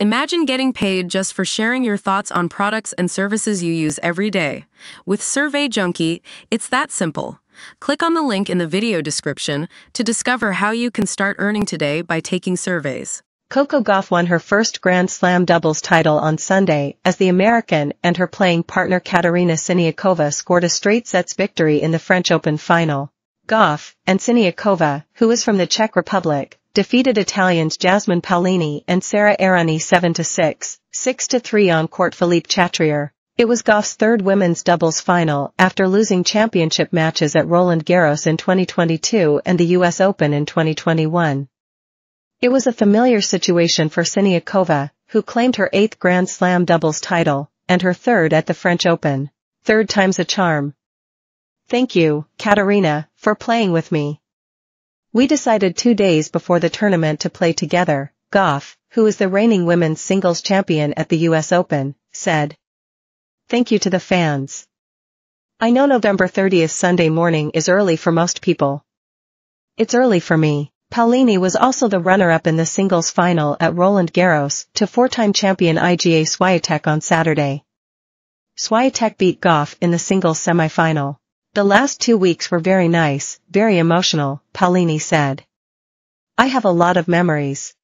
Imagine getting paid just for sharing your thoughts on products and services you use every day. With Survey Junkie, it's that simple. Click on the link in the video description to discover how you can start earning today by taking surveys. Coco Gauff won her first Grand Slam doubles title on Sunday as the American and her playing partner Katerina Siniakova scored a straight sets victory in the French Open final. Gauff and Siniakova, who is from the Czech Republic, defeated Italians Jasmine Paolini and Sara Errani 7-6, 6-3 on court Philippe Chatrier. It was Gauff's third women's doubles final after losing championship matches at Roland Garros in 2022 and the US Open in 2021. It was a familiar situation for Siniakova, who claimed her eighth Grand Slam doubles title, and her third at the French Open. Third time's a charm. Thank you, Katerina, for playing with me. We decided two days before the tournament to play together, Gauff, who is the reigning women's singles champion at the US Open, said. Thank you to the fans. I know November 30th Sunday morning is early for most people. It's early for me. Paolini was also the runner-up in the singles final at Roland Garros to four-time champion Iga Swiatek on Saturday. Swiatek beat Gauff in the singles semifinal. The last two weeks were very nice, very emotional, Paolini said. I have a lot of memories.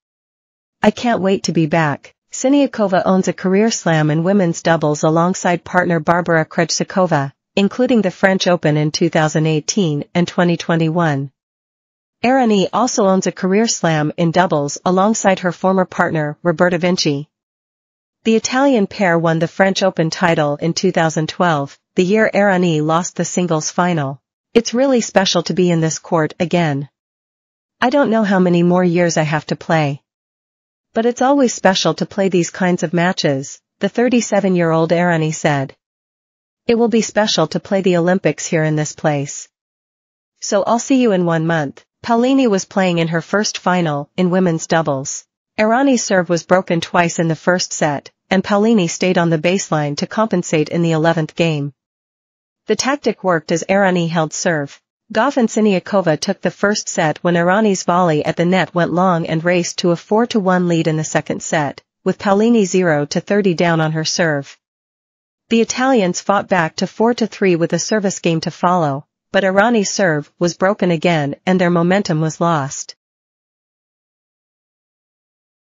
I can't wait to be back. Siniakova owns a career slam in women's doubles alongside partner Barbara Krejcikova, including the French Open in 2018 and 2021. Errani also owns a career slam in doubles alongside her former partner, Roberta Vinci. The Italian pair won the French Open title in 2012, the year Errani lost the singles final. It's really special to be in this court again. I don't know how many more years I have to play. But it's always special to play these kinds of matches, the 37-year-old Errani said. It will be special to play the Olympics here in this place. So I'll see you in one month. Paolini was playing in her first final, in women's doubles. Errani's serve was broken twice in the first set, and Paolini stayed on the baseline to compensate in the 11th game. The tactic worked as Errani held serve. Gauff and Siniakova took the first set when Errani's volley at the net went long and raced to a 4-1 lead in the second set, with Paolini 0-30 down on her serve. The Italians fought back to 4-3 with a service game to follow, but Errani's serve was broken again and their momentum was lost.